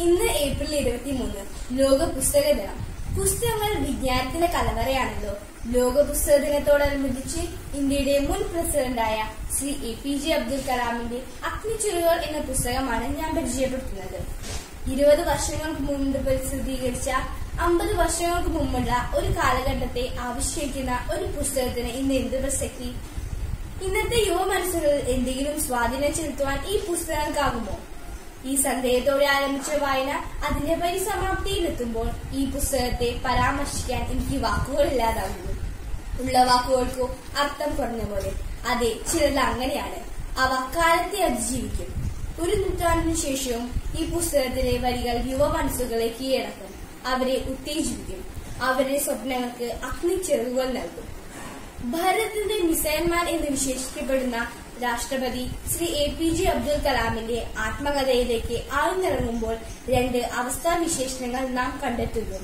ഇന്ന് ഏപ്രിൽ ഇരുപത്തി മൂന്ന് ലോക പുസ്തക ദിനം. പുസ്തകങ്ങൾ വിജ്ഞാനത്തിന്റെ കലവറയാണല്ലോ. ലോക പുസ്തക ദിനത്തോടനുബന്ധിച്ച് ഇന്ത്യയുടെ മുൻ പ്രസിഡന്റായ Shri A P J Abdul കലാമിന്റെ അഗ്നിച്ചുരുകൾ എന്ന പുസ്തകമാണ് ഞാൻ പരിചയപ്പെടുത്തുന്നത്. ഇരുപത് വർഷങ്ങൾക്ക് മുമ്പ് പ്രസിദ്ധീകരിച്ച അമ്പത് വർഷങ്ങൾക്ക് മുമ്പുള്ള ഒരു കാലഘട്ടത്തെ ആവിഷ്കരിക്കുന്ന ഒരു പുസ്തകത്തിന് ഇന്ന് എന്ത് പ്രസക്തി? ഇന്നത്തെ യുവ മനസ്സുകളിൽ എന്തെങ്കിലും സ്വാധീനം ചെലുത്തുവാൻ ഈ പുസ്തകങ്ങൾക്കാകുമോ ഈ സന്ദേഹത്തോടെ ആരംഭിച്ച വായന അതിന്റെ പരിസമാപ്തിയിലെത്തുമ്പോൾ ഈ പുസ്തകത്തെ പരാമർശിക്കാൻ എനിക്ക് വാക്കുകളില്ലാതാകുന്നു ഉള്ള വാക്കുകൾക്കോ അർത്ഥം കുറഞ്ഞ പോലെ. അതെ ചിലത് അങ്ങനെയാണ്. അവ കാലത്തെ അതിജീവിക്കും. ഒരു നൂറ്റാണ്ടിനു ശേഷവും ഈ പുസ്തകത്തിലെ വരികൾ യുവ മനസ്സുകളെ കീഴടക്കും. അവരെ ഉത്തേജിപ്പിക്കും. അവരുടെ സ്വപ്നങ്ങൾക്ക് അഗ്നിച്ചെറുകൾ നൽകും. ഭാരതത്തിന്റെ മിസൈൽമാൻ എന്ന് വിശേഷിക്കപ്പെടുന്ന രാഷ്ട്രപതി Shri A P J Abdul കലാമിന്റെ ആത്മകഥയിലേക്ക് ആഴ്ന്നിറങ്ങുമ്പോൾ രണ്ട് അവസ്ഥാവിശേഷണങ്ങൾ നാം കണ്ടെത്തുന്നു.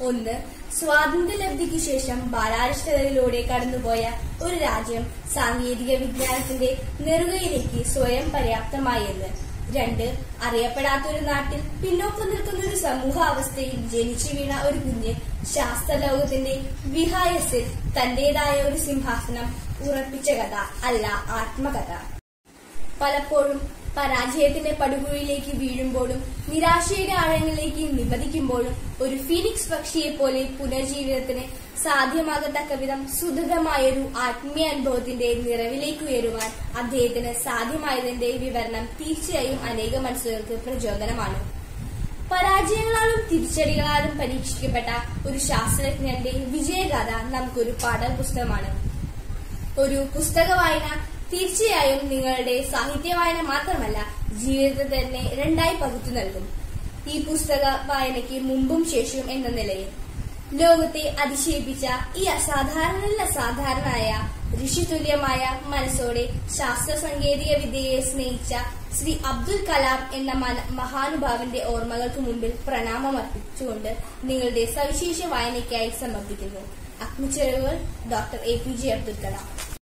ഒന്ന് സ്വാതന്ത്ര്യലബ്ധിക്കു ശേഷം ബാലാരിഷ്ടതയിലൂടെ കടന്നുപോയ ഒരു രാജ്യം സാങ്കേതിക വിജ്ഞാനത്തിന്റെ നെറുകയിലേക്ക് സ്വയം പര്യാപ്തമായെന്ന്. രണ്ട് അറിയപ്പെടാത്ത ഒരു നാട്ടിൽ പിന്നോക്കം നിൽക്കുന്ന ഒരു സമൂഹാവസ്ഥയിൽ ജനിച്ചു വീണ ഒരു കുഞ്ഞ് ശാസ്ത്രലോകത്തിന്റെ വിഹായസിൽ തന്റേതായ ഒരു സിംഹാസനം ഉറപ്പിച്ച കഥ അല്ല ആത്മകഥ. പലപ്പോഴും പരാജയത്തിന്റെ പടുകുഴിയിലേക്ക് വീഴുമ്പോഴും നിരാശയുടെ ആഴങ്ങളിലേക്ക് നിപതിക്കുമ്പോഴും ഒരു ഫീനിക്സ് പക്ഷിയെ പോലെ പുനർജീവിതത്തിന് സാധ്യമാകത്തക്ക വിധം സുദൃഢമായൊരു ആത്മീയ അനുഭവത്തിന്റെ നിറവിലേക്ക് ഉയരുവാൻ അദ്ദേഹത്തിന് സാധ്യമായതിന്റെ വിവരണം തീർച്ചയായും അനേക മനസ്സുകൾക്ക് പ്രചോദനമാണ്. പരാജയങ്ങളാലും തിരിച്ചടികളാലും പരീക്ഷിക്കപ്പെട്ട ഒരു ശാസ്ത്രജ്ഞന്റെ വിജയഗാഥ നമുക്കൊരു പാഠപുസ്തകമാണ്. ഒരു പുസ്തക വായന തീർച്ചയായും നിങ്ങളുടെ സാഹിത്യ വായന മാത്രമല്ല ജീവിതത്തെ തന്നെ രണ്ടായി പകുത്തു നൽകും. ഈ പുസ്തക വായനയ്ക്ക് മുമ്പും ശേഷവും എന്ന നിലയിൽ ലോകത്തെ അതിശയിപ്പിച്ച ഈ അസാധാരണ സാധാരണയായ ഋഷിതുല്യമായ മനസ്സോടെ ശാസ്ത്ര സാങ്കേതിക വിദ്യയെ സ്നേഹിച്ച ശ്രീ അബ്ദുൽ കലാം എന്ന മഹാനുഭാവന്റെ ഓർമ്മകൾക്ക് മുമ്പിൽ പ്രണാമം അർപ്പിച്ചുകൊണ്ട് നിങ്ങളുടെ സവിശേഷ വായനയ്ക്കായി സമർപ്പിക്കുന്നു. Agnichirakukal doctor A P J Abdul Kalam.